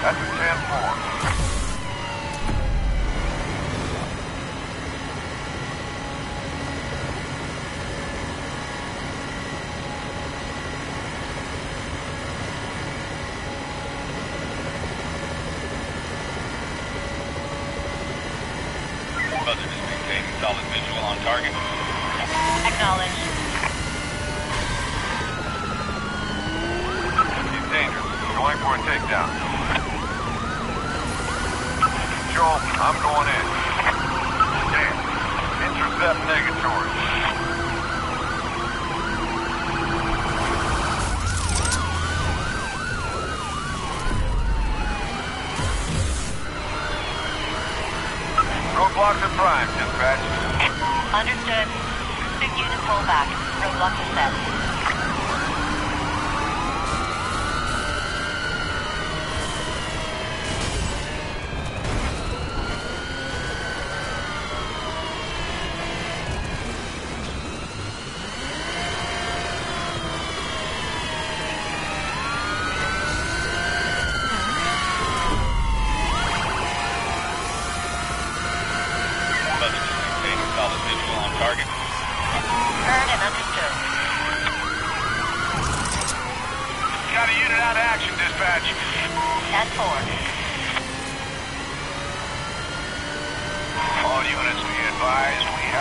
That's a 10-4.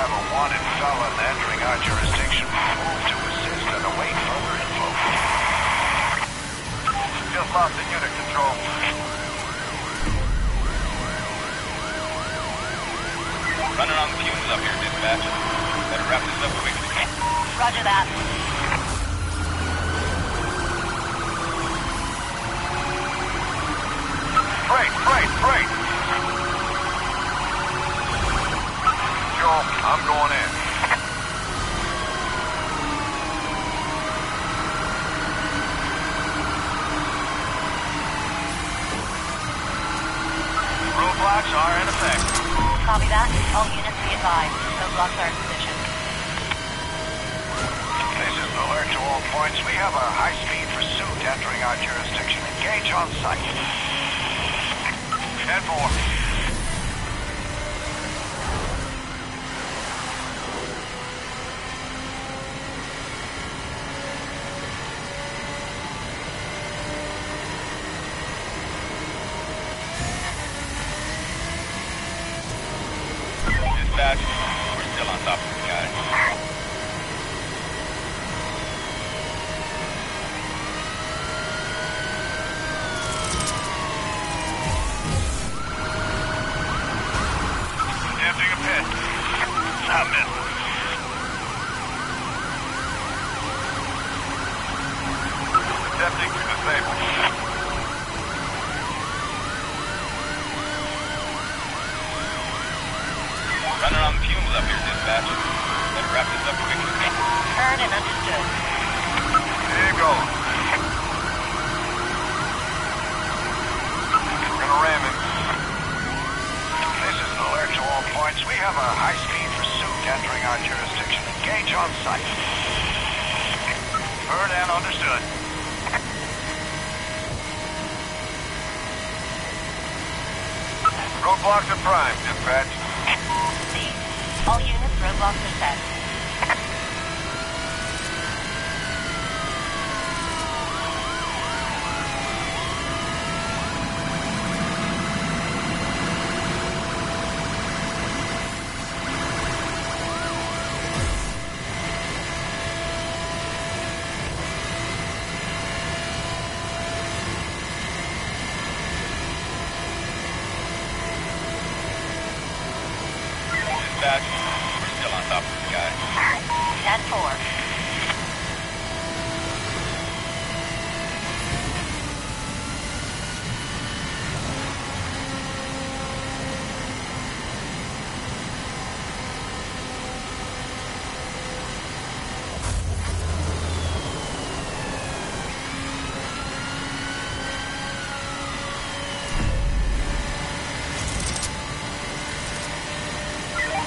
Have a wanted felon entering our jurisdiction. Move to assist and await further info. Just lost the unit control. Running on fumes up here, dispatch. Better wrap this up quickly. Roger that. Freight, freight, freight! I'm going in. Roadblocks are in effect. Copy that. All units be advised. Roadblocks are in position. This is an alert to all points. We have a high-speed pursuit entering our jurisdiction. Engage on sight. 10-4. Dispatch, we're still on top of the guy. Emptying a pit. I missed. Attempting to disable. Running on fumes up here, dispatch. Better wrap this up quickly. Heard and understood. Here you go. Gonna ram him. This is an alert to all points. We have a high-speed pursuit entering our jurisdiction. Engage on sight. Heard and understood. Roadblocks are prime, dispatch. C. All units, roadblocks Roadblock set. Dispatch, we're still on top of the guy. 10-4.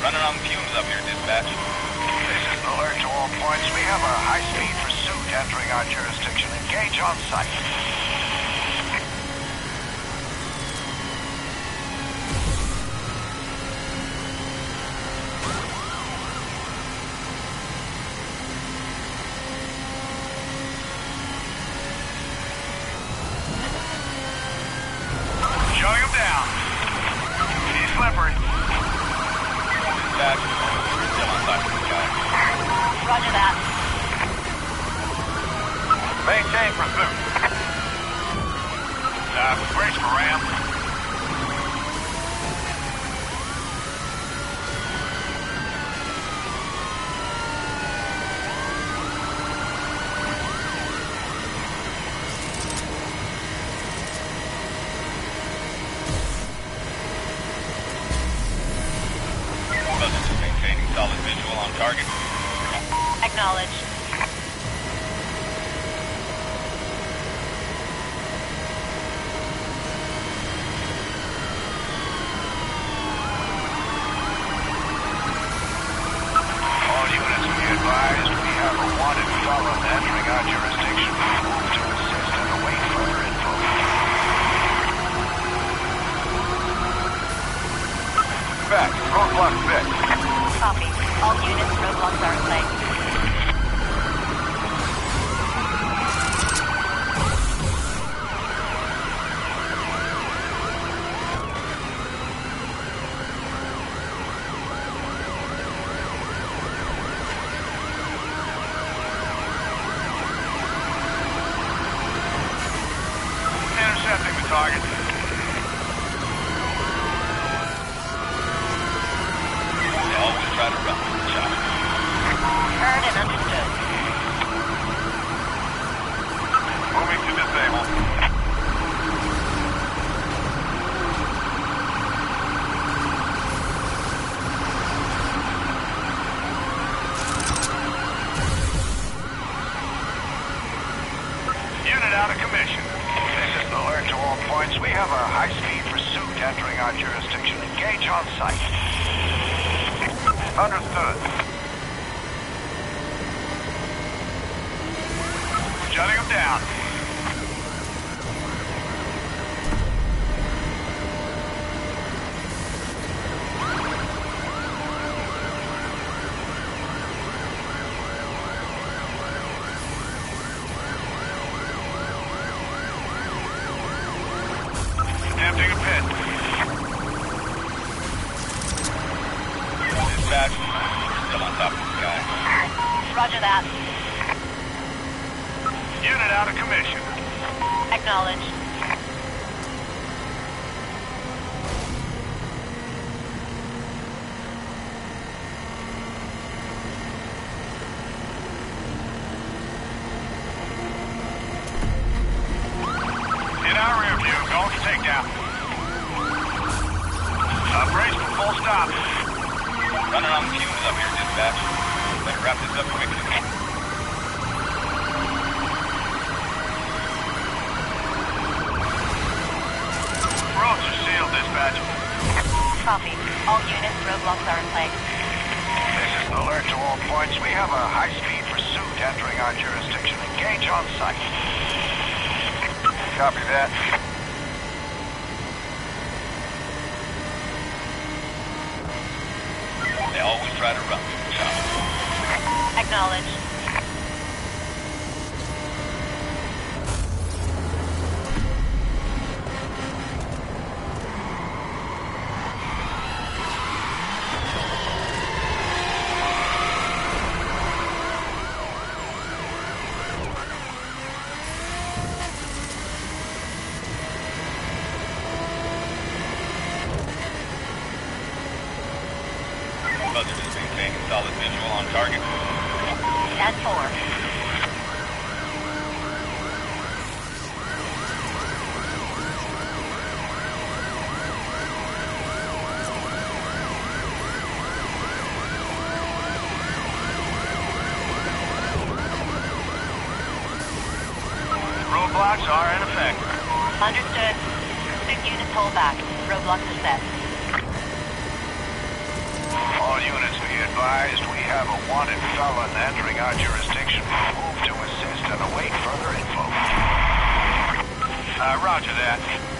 Running on fumes up here, dispatch. This is an alert to all points. We have a high-speed pursuit entering our jurisdiction. Engage on sight. Our rear view, going for takedown. Uh, brace for full stop. Running on fumes up here, dispatch. Better wrap this up quickly. Roads are sealed, dispatch. Copy. All units, roadblocks are in place. This is an alert to all points. We have a high-speed pursuit entering our jurisdiction. Engage on sight. Copy that. They always try to run. Acknowledged. Hold back. Roadblocks set. All units be advised, we have a wanted felon entering our jurisdiction. Move to assist and await further info. Uh, roger that.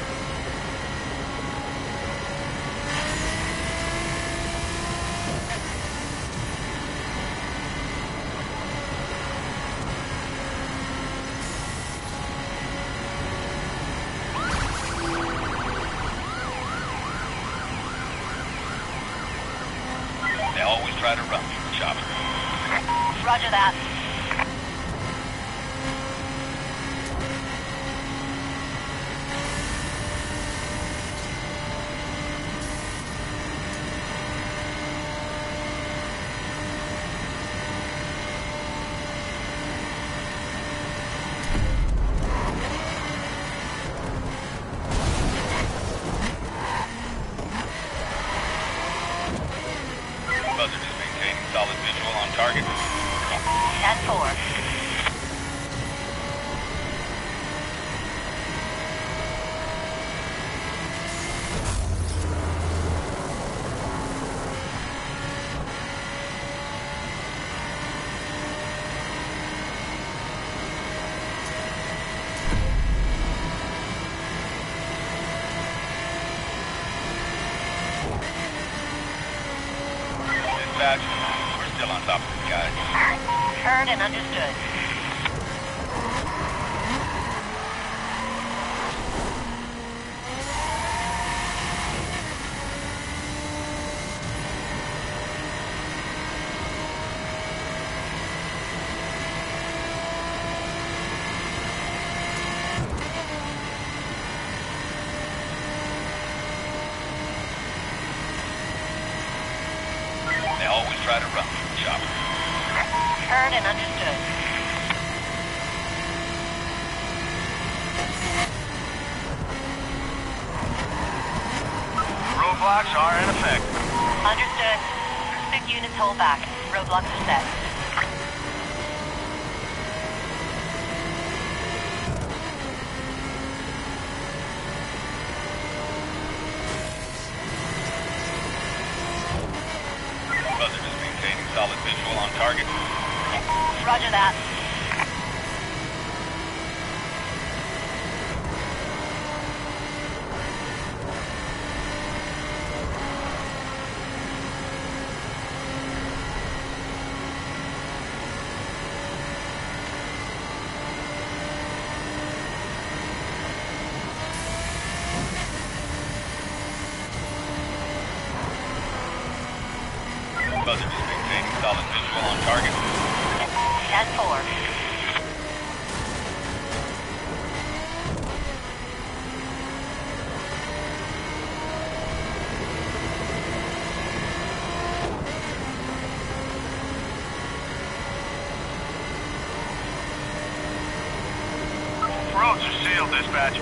Roads are sealed, dispatch.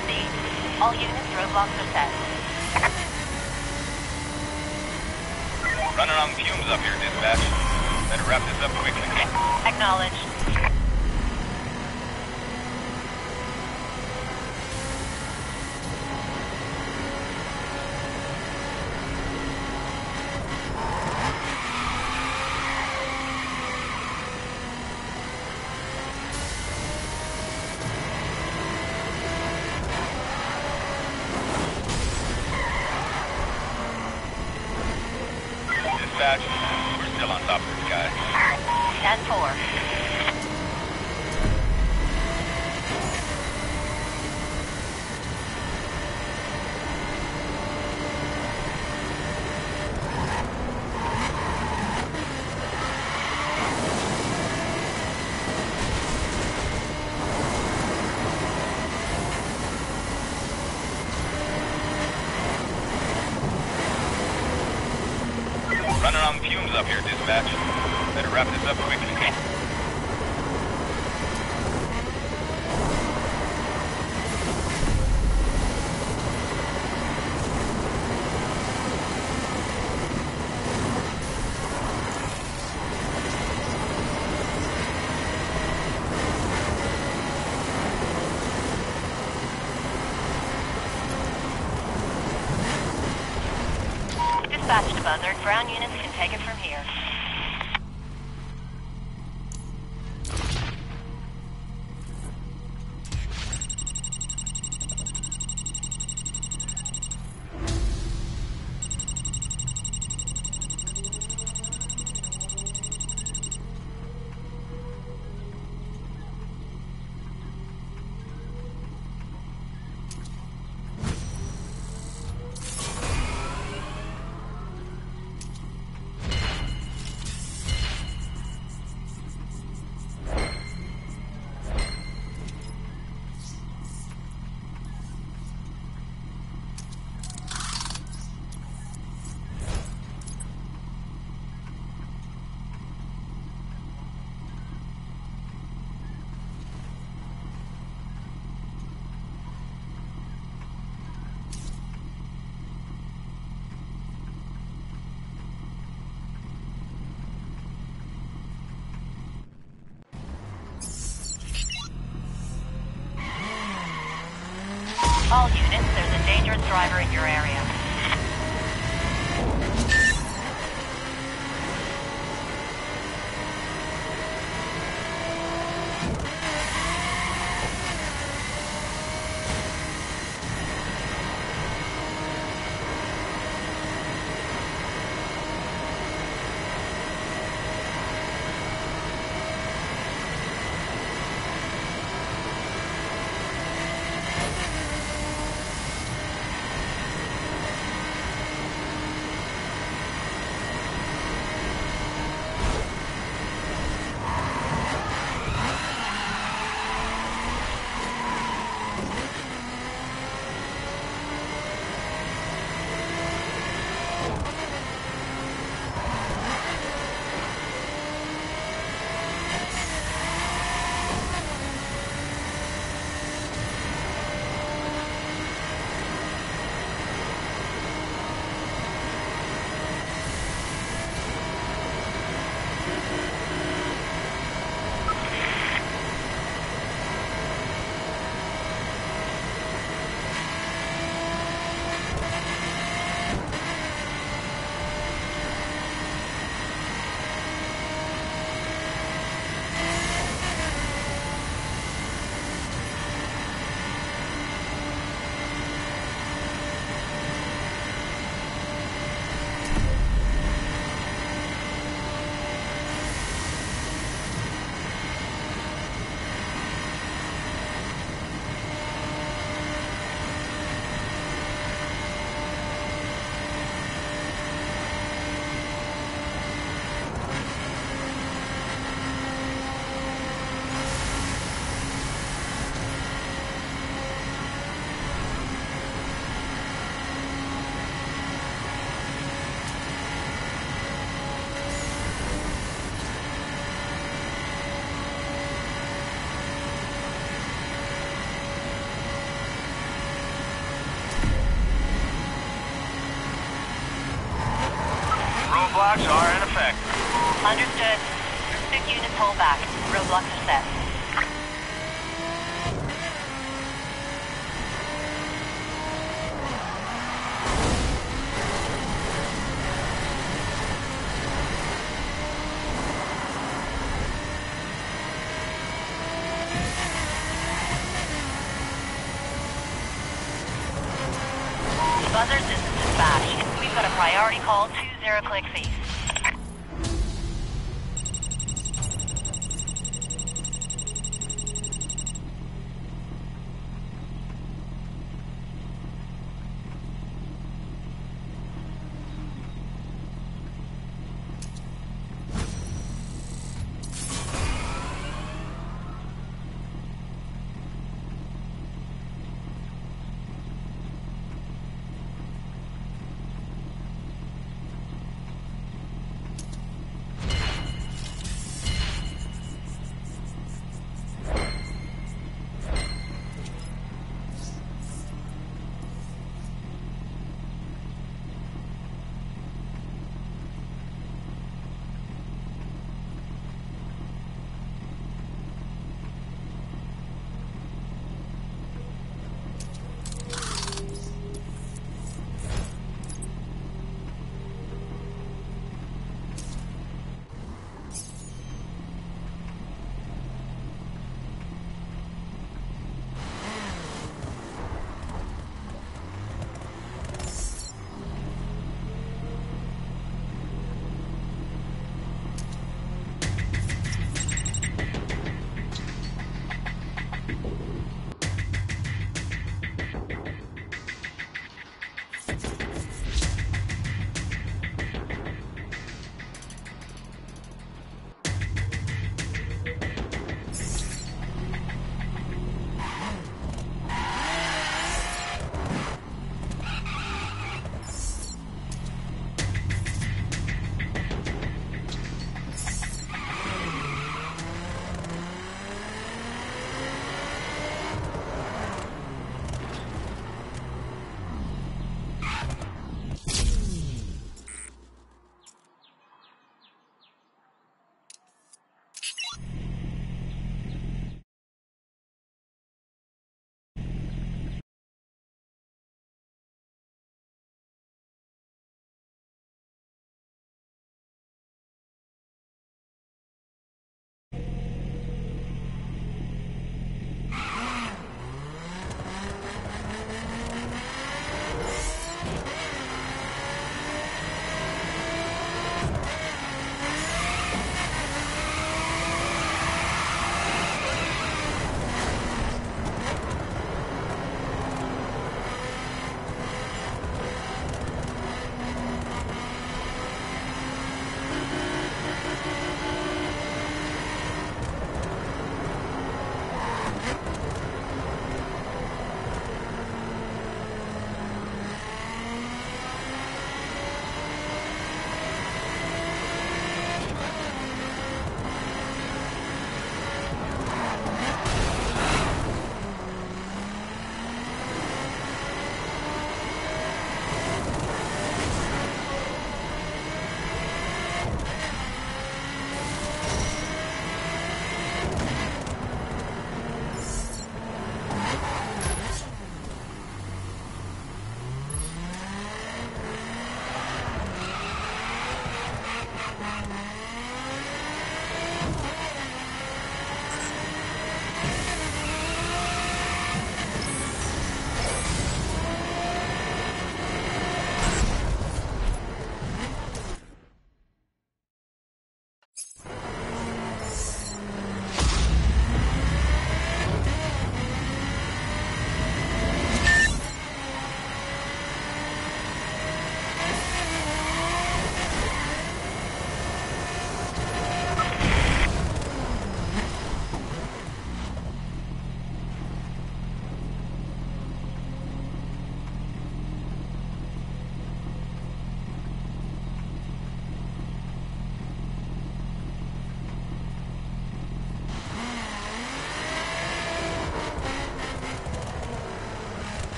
Indeed. All units, roadblocks are set. Running on fumes up here, dispatch. Better wrap this up quickly. Acknowledged. Dispatched, to Buzzard. Ground units can take it from here. Understood. Pursuit units hold back. Roadblocks are set.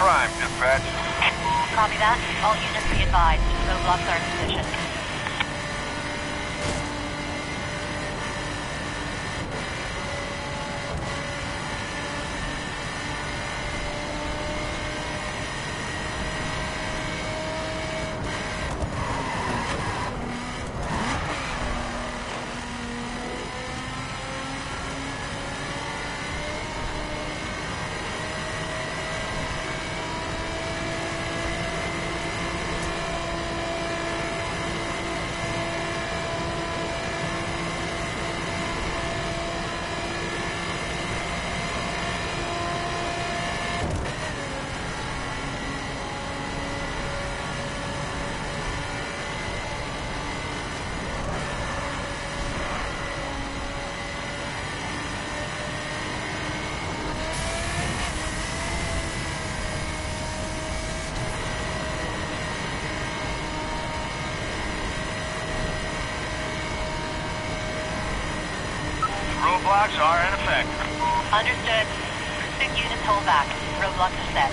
Prime, dispatch. Copy that. All units be advised. Roadblocks are in position. Roadblocks are in effect. Understood. Pursuit units hold back. Roadblocks are set.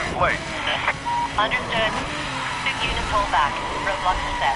In place. Understood. Big units hold back. Roadblocks are set.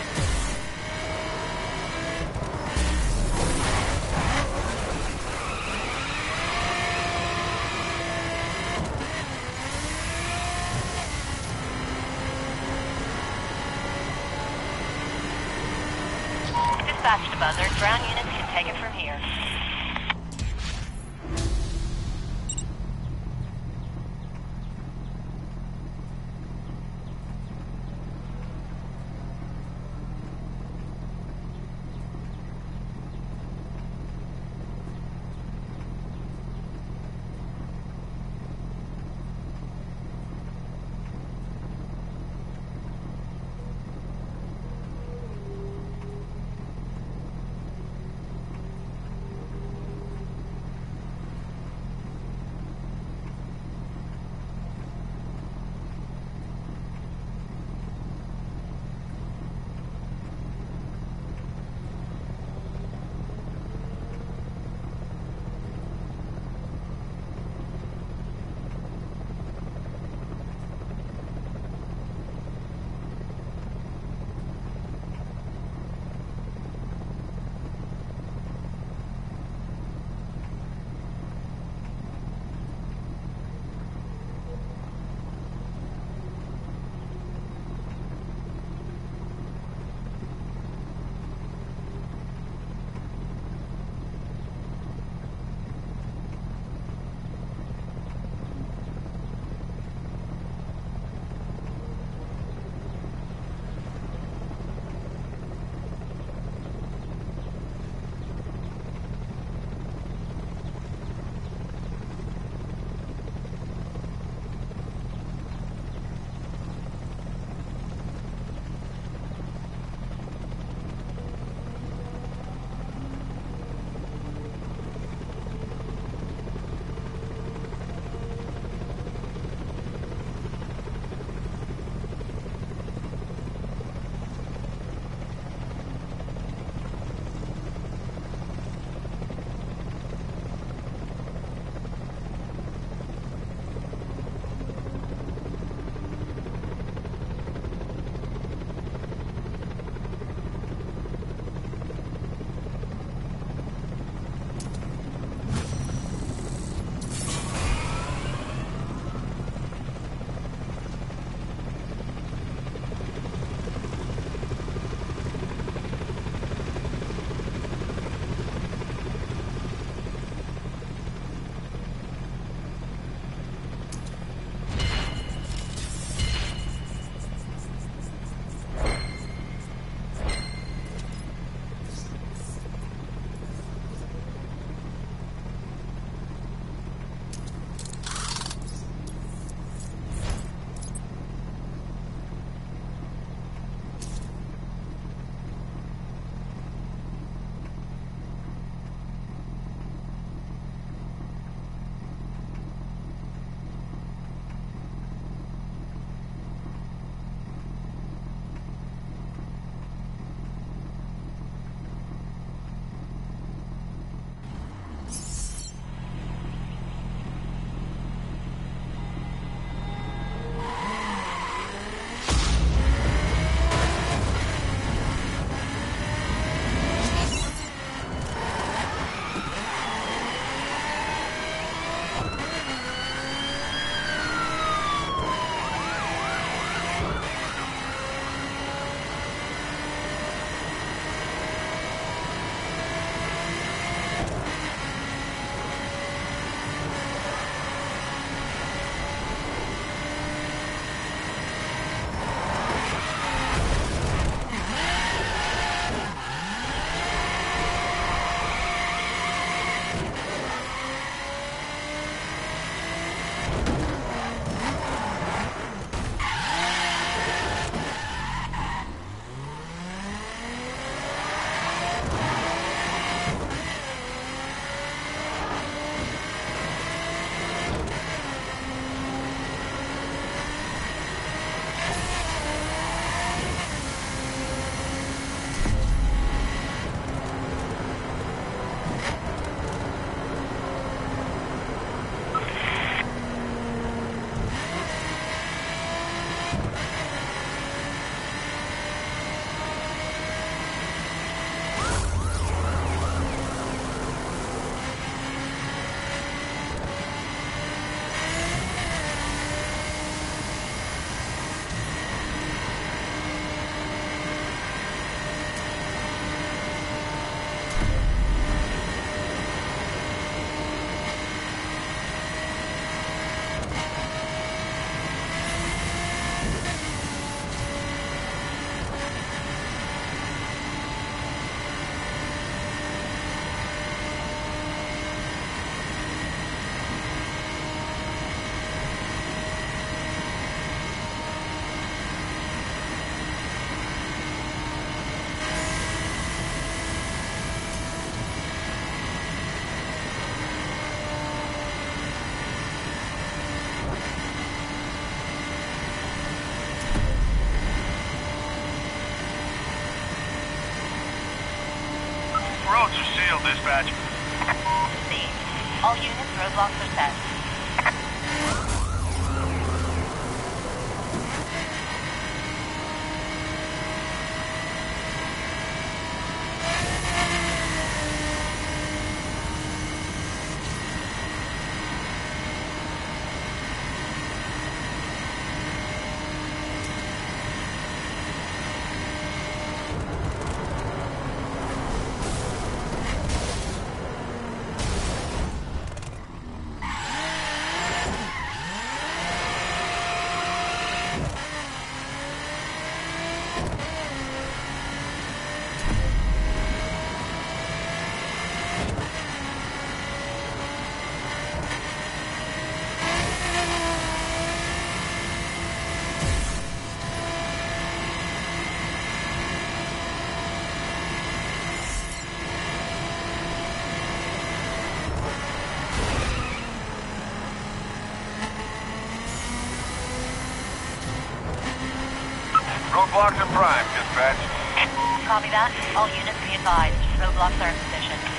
dispatch. C. All units, roadblocks are set. Roadblocks are prime, dispatch. Copy that. All units be advised. Roadblocks are in position.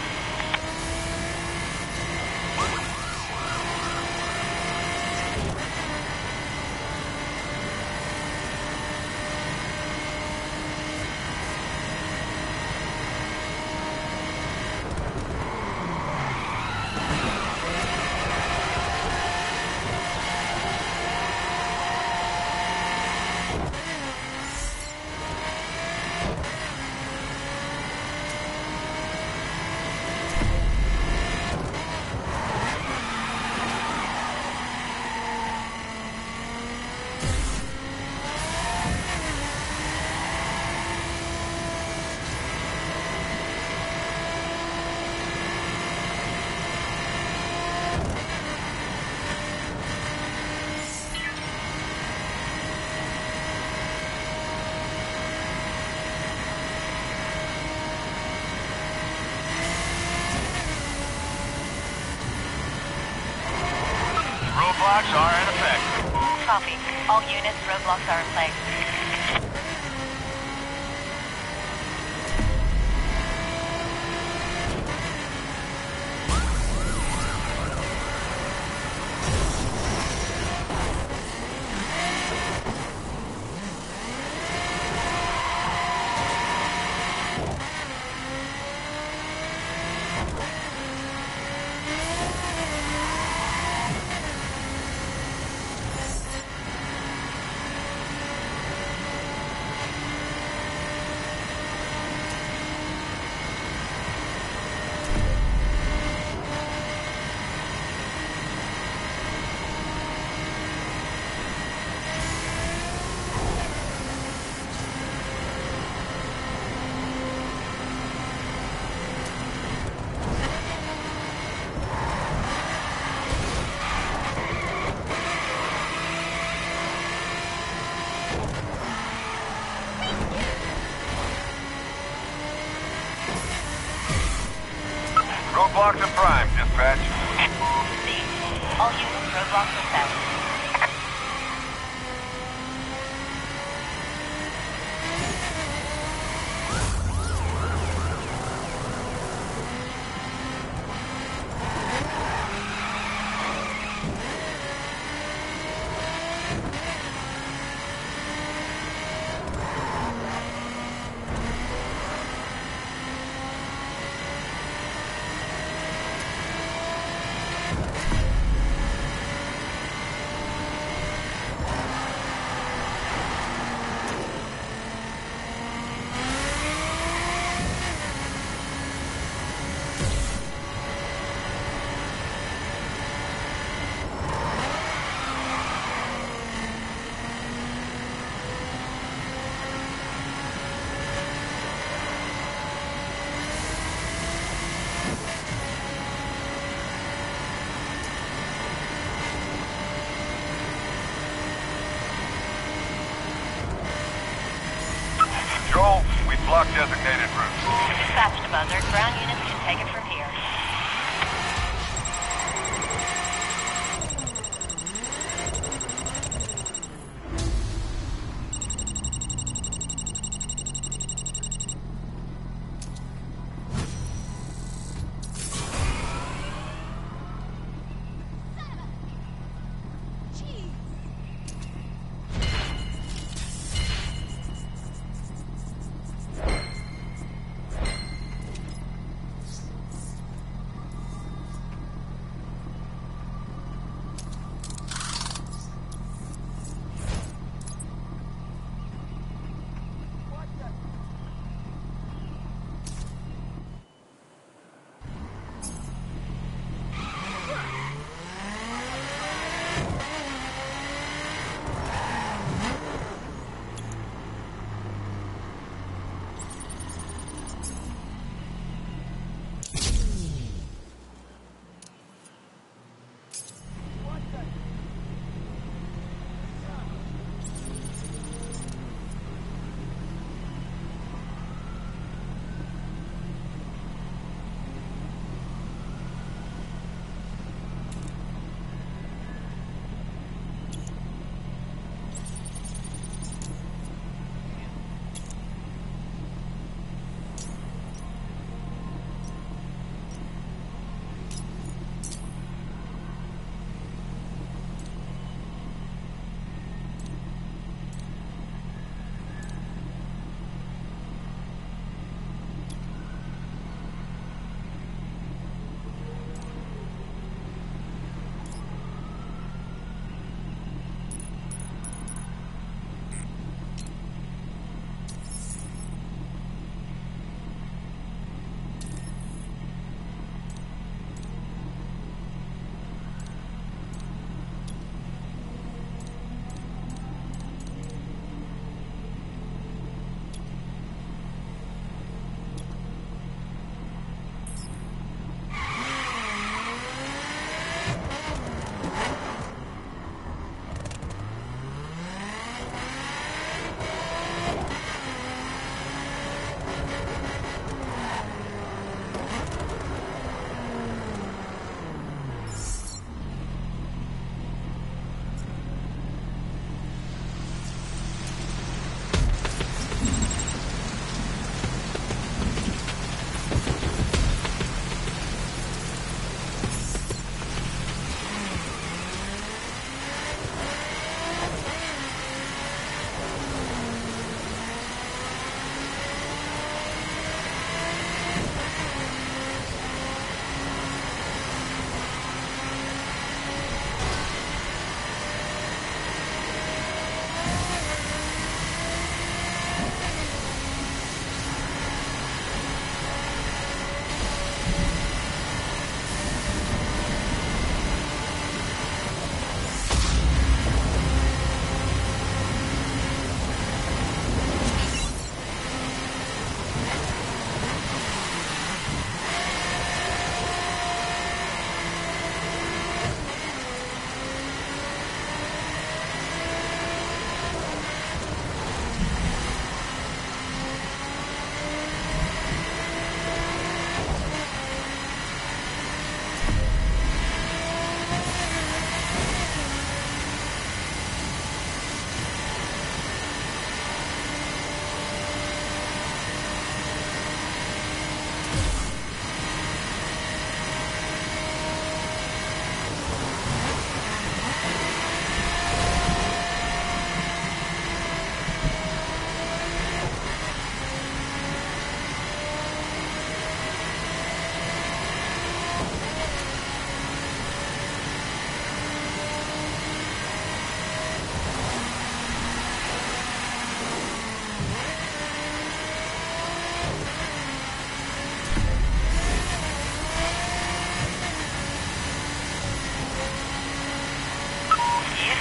Roadblocks are in effect. Copy. All units, roadblocks are in place.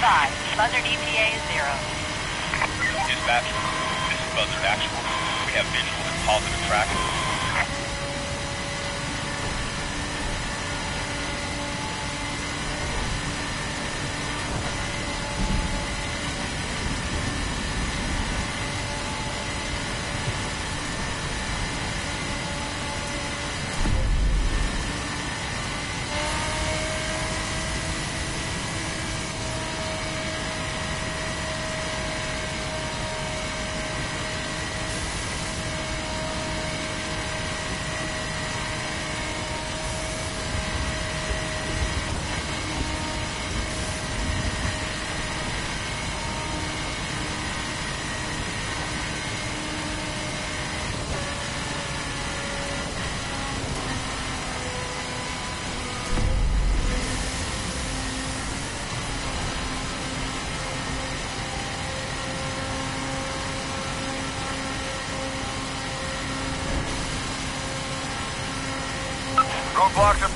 5. Buzzard EPA is 0. Dispatch, this is Buzzard Actual. We have visual and positive tracking.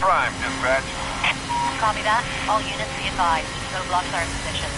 Prime, dispatch. Copy that. All units be advised. Roadblocks are in position.